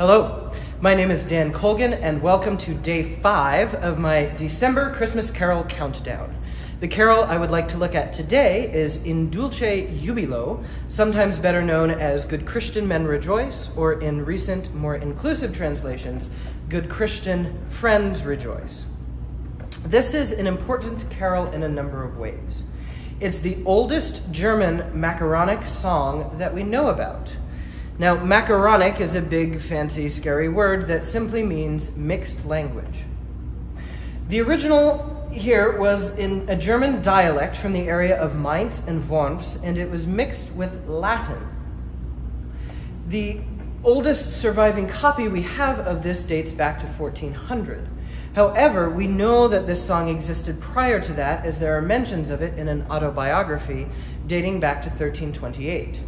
Hello, my name is Dan Colgan, and welcome to day five of my December Christmas Carol countdown. The carol I would like to look at today is In Dulce Jubilo, sometimes better known as Good Christian Men Rejoice, or in recent, more inclusive translations, Good Christian Friends Rejoice. This is an important carol in a number of ways. It's the oldest German macaronic song that we know about. Now, macaronic is a big, fancy, scary word that simply means mixed language. The original here was in a German dialect from the area of Mainz and Worms, and it was mixed with Latin. The oldest surviving copy we have of this dates back to 1400. However, we know that this song existed prior to that, as there are mentions of it in an autobiography dating back to 1328.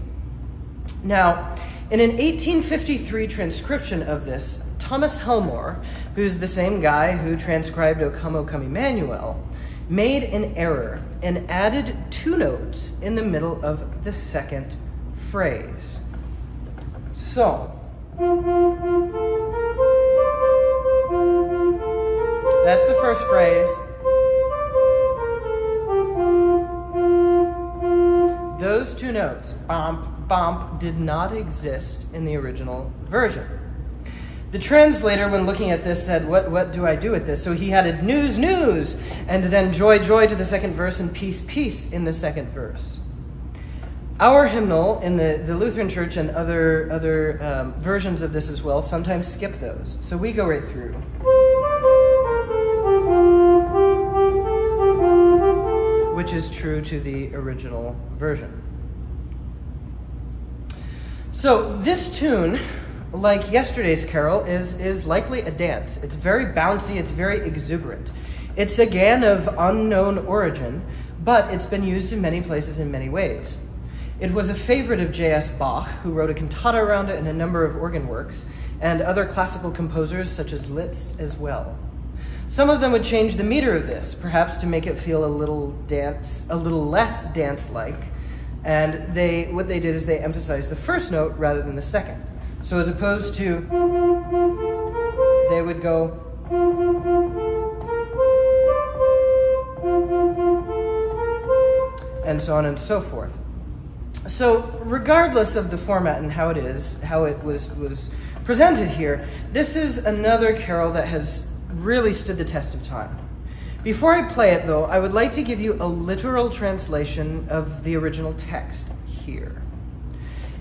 Now, in an 1853 transcription of this, Thomas Helmore, who's the same guy who transcribed O Come, O Come Emmanuel, made an error and added two notes in the middle of the second phrase. So, that's the first phrase. Those two notes, bump, bump did not exist in the original version. The translator, when looking at this, said, what, what do I do with this? So he added news, news, and then joy, joy to the second verse, and peace, peace in the second verse. Our hymnal in the, the Lutheran Church and other, other um, versions of this as well sometimes skip those. So we go right through. Which is true to the original version. So this tune, like yesterday's carol, is, is likely a dance. It's very bouncy, it's very exuberant. It's again of unknown origin, but it's been used in many places in many ways. It was a favorite of J.S. Bach, who wrote a cantata around it and a number of organ works, and other classical composers such as Liszt as well. Some of them would change the meter of this, perhaps to make it feel a little dance, a little less dance-like, and they, what they did is they emphasized the first note rather than the second. So as opposed to, they would go, and so on and so forth. So regardless of the format and how it is, how it was, was presented here, this is another carol that has really stood the test of time. Before I play it, though, I would like to give you a literal translation of the original text here.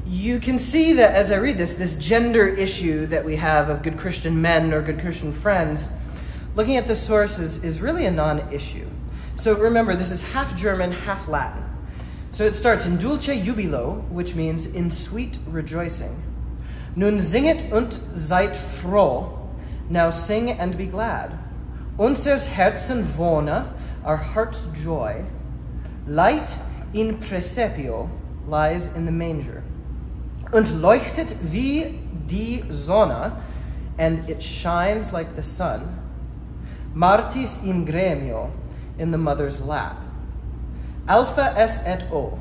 You can see that as I read this, this gender issue that we have of good Christian men or good Christian friends, looking at the sources is really a non issue. So remember, this is half German, half Latin. So it starts in dulce jubilo, which means in sweet rejoicing. Nun singet und seid froh. Now sing and be glad. Unsers Herzen Wonne, our heart's joy. Liegt in praesepio lies in the manger. Und leuchtet wie die Sonne, and it shines like the sun. Matris in gremio, in the mother's lap. Alpha es et O,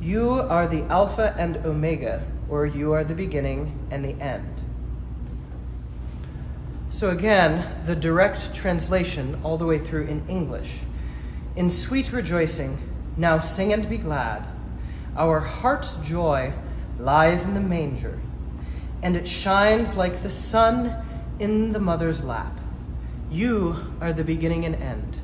you are the Alpha and Omega, or you are the beginning and the end. So again, the direct translation all the way through in English. In sweet rejoicing, now sing and be glad. Our heart's joy lies in the manger, and it shines like the sun in the mother's lap. You are the beginning and end.